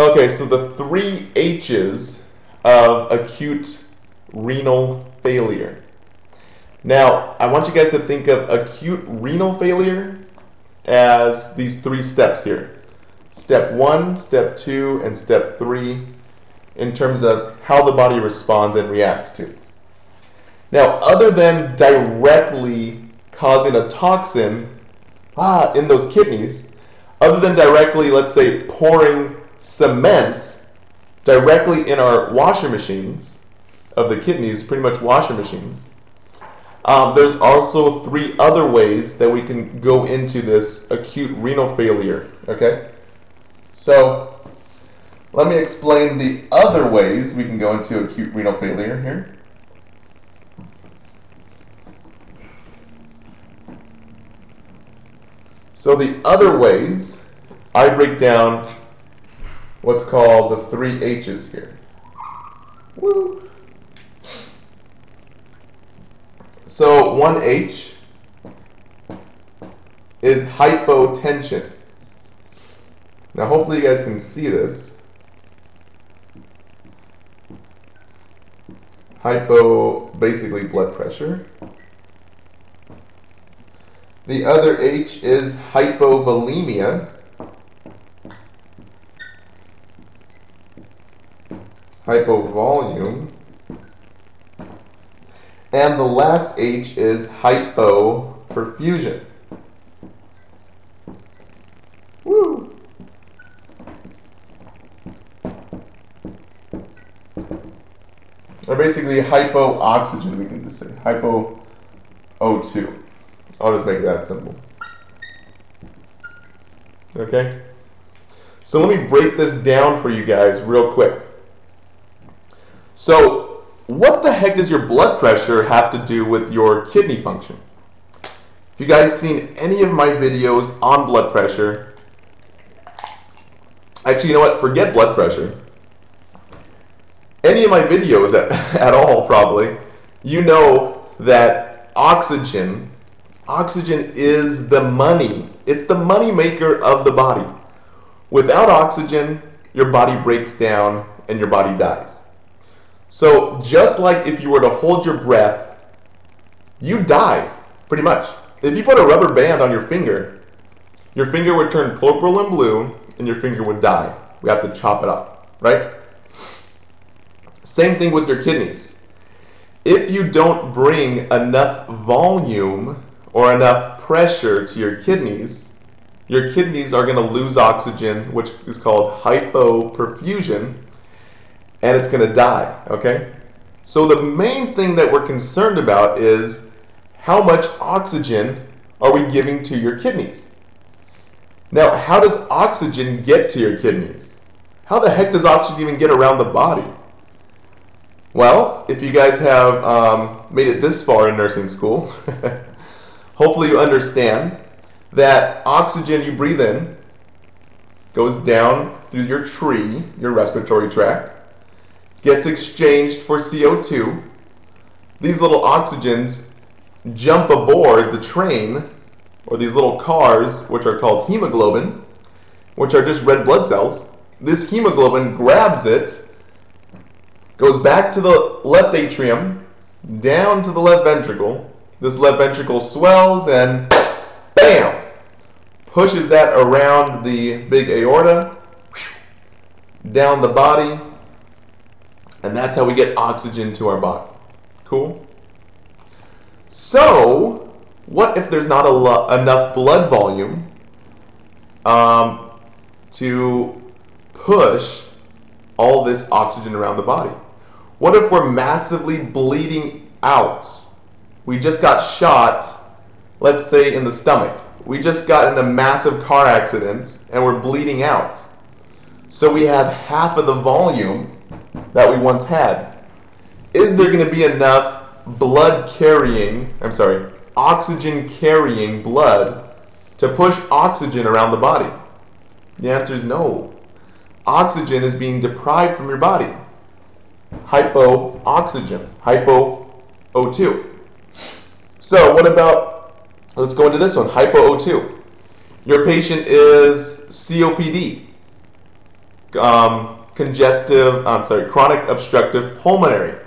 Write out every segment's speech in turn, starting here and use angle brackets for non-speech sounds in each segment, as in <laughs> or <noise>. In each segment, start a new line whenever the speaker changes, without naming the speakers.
Okay, so the three H's of acute renal failure. Now, I want you guys to think of acute renal failure as these three steps here. Step one, step two, and step three in terms of how the body responds and reacts to it. Now, other than directly causing a toxin ah, in those kidneys, other than directly, let's say, pouring cement directly in our washer machines of the kidneys, pretty much washer machines, um, there's also three other ways that we can go into this acute renal failure, okay? So, let me explain the other ways we can go into acute renal failure here. So the other ways, I break down what's called the three H's here. Woo. So one H is hypotension. Now hopefully you guys can see this. Hypo, basically blood pressure. The other H is hypovolemia. Hypovolume. And the last H is hypoperfusion. Woo! Or basically hypooxygen, we can just say. Hypo O2. I'll just make it that simple. Okay? So let me break this down for you guys real quick. So, what the heck does your blood pressure have to do with your kidney function? If you guys seen any of my videos on blood pressure, actually, you know what? Forget blood pressure. Any of my videos at, <laughs> at all, probably, you know that oxygen Oxygen is the money. It's the money maker of the body. Without oxygen, your body breaks down and your body dies. So, just like if you were to hold your breath, you die, pretty much. If you put a rubber band on your finger, your finger would turn purple and blue, and your finger would die. We have to chop it off, right? Same thing with your kidneys. If you don't bring enough volume or enough pressure to your kidneys, your kidneys are going to lose oxygen, which is called hypoperfusion, and it's going to die, okay? So the main thing that we're concerned about is how much oxygen are we giving to your kidneys? Now, how does oxygen get to your kidneys? How the heck does oxygen even get around the body? Well, if you guys have um, made it this far in nursing school, <laughs> hopefully you understand that oxygen you breathe in goes down through your tree, your respiratory tract, gets exchanged for CO2. These little oxygens jump aboard the train or these little cars, which are called hemoglobin, which are just red blood cells. This hemoglobin grabs it, goes back to the left atrium, down to the left ventricle, this left ventricle swells and bam, pushes that around the big aorta, down the body, and that's how we get oxygen to our body. Cool? So, what if there's not enough blood volume um, to push all this oxygen around the body? What if we're massively bleeding out? We just got shot, let's say in the stomach. We just got in a massive car accident and we're bleeding out. So we have half of the volume that we once had. Is there going to be enough blood carrying, I'm sorry, oxygen carrying blood to push oxygen around the body? The answer is no. Oxygen is being deprived from your body. Hypooxygen, hypo O2. So what about, let's go into this one, hypo O2. Your patient is COPD. um, congestive, I'm sorry, chronic obstructive pulmonary.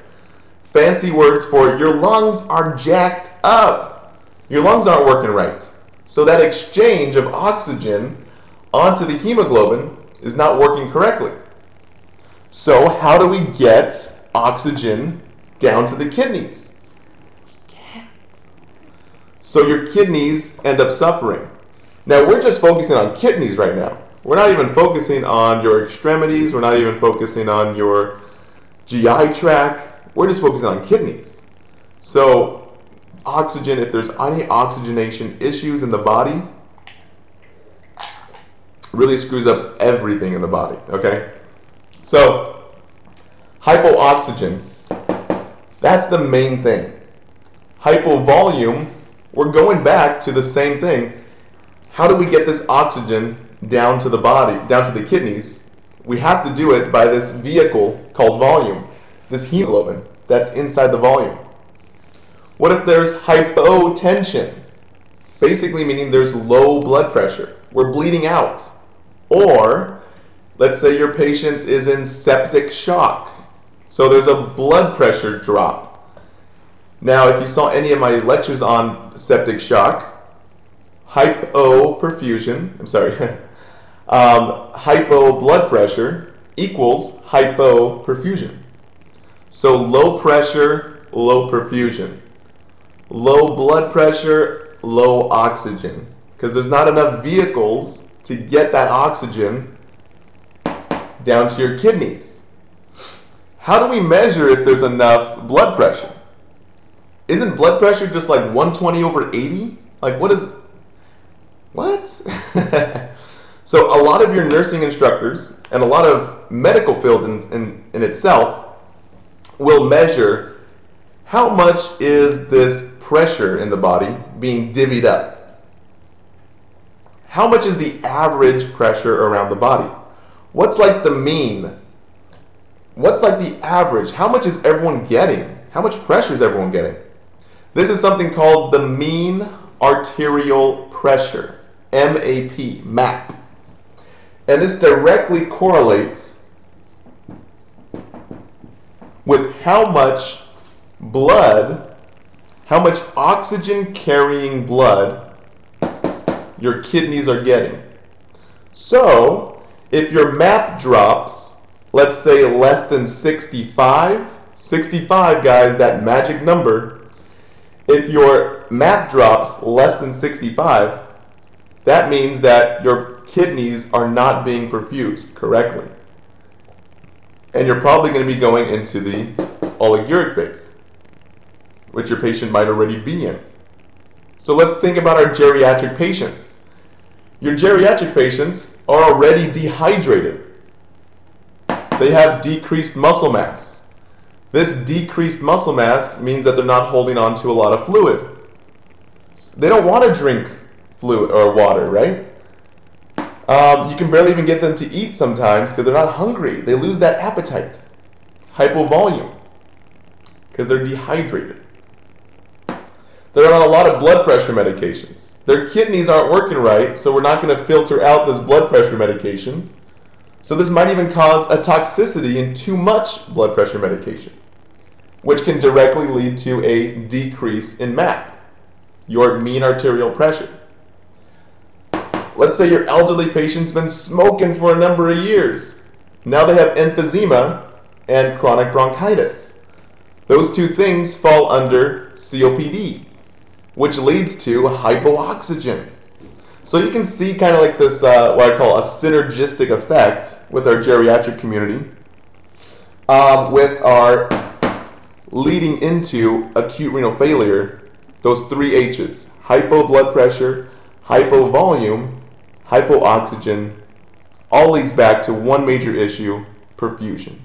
Fancy words for your lungs are jacked up. Your lungs aren't working right. So that exchange of oxygen onto the hemoglobin is not working correctly. So how do we get oxygen down to the kidneys? We can't. So your kidneys end up suffering. Now we're just focusing on kidneys right now. We're not even focusing on your extremities. We're not even focusing on your GI tract. We're just focusing on kidneys. So oxygen, if there's any oxygenation issues in the body, really screws up everything in the body, okay? So, hypoxygen, that's the main thing. Hypovolume, we're going back to the same thing. How do we get this oxygen down to the body, down to the kidneys? We have to do it by this vehicle called volume, this hemoglobin that's inside the volume. What if there's hypotension? Basically meaning there's low blood pressure. We're bleeding out. Or let's say your patient is in septic shock. So there's a blood pressure drop. Now, if you saw any of my lectures on septic shock, hypoperfusion, I'm sorry, <laughs> um, hypo blood pressure equals hypoperfusion. So low pressure, low perfusion. Low blood pressure, low oxygen. Because there's not enough vehicles to get that oxygen down to your kidneys. How do we measure if there's enough blood pressure? Isn't blood pressure just like 120 over 80? Like, what is. What? <laughs> so, a lot of your nursing instructors and a lot of medical field in, in, in itself will measure how much is this pressure in the body being divvied up how much is the average pressure around the body? What's like the mean? What's like the average? How much is everyone getting? How much pressure is everyone getting? This is something called the mean arterial pressure, MAP, MAP. And this directly correlates with how much blood, how much oxygen carrying blood your kidneys are getting. So, if your MAP drops, let's say less than 65, 65 guys, that magic number, if your MAP drops less than 65, that means that your kidneys are not being perfused correctly. And you're probably going to be going into the oliguric phase, which your patient might already be in. So let's think about our geriatric patients. Your geriatric patients are already dehydrated. They have decreased muscle mass. This decreased muscle mass means that they're not holding on to a lot of fluid. They don't want to drink fluid or water, right? Um, you can barely even get them to eat sometimes because they're not hungry. They lose that appetite. Hypovolume because they're dehydrated. They're on a lot of blood pressure medications. Their kidneys aren't working right, so we're not going to filter out this blood pressure medication. So this might even cause a toxicity in too much blood pressure medication, which can directly lead to a decrease in MAP, your mean arterial pressure. Let's say your elderly patient's been smoking for a number of years. Now they have emphysema and chronic bronchitis. Those two things fall under COPD which leads to hypoxygen. So you can see kind of like this, uh, what I call a synergistic effect with our geriatric community, um, with our leading into acute renal failure, those three H's, hypo blood pressure, hypovolume, hypoxygen, all leads back to one major issue, perfusion.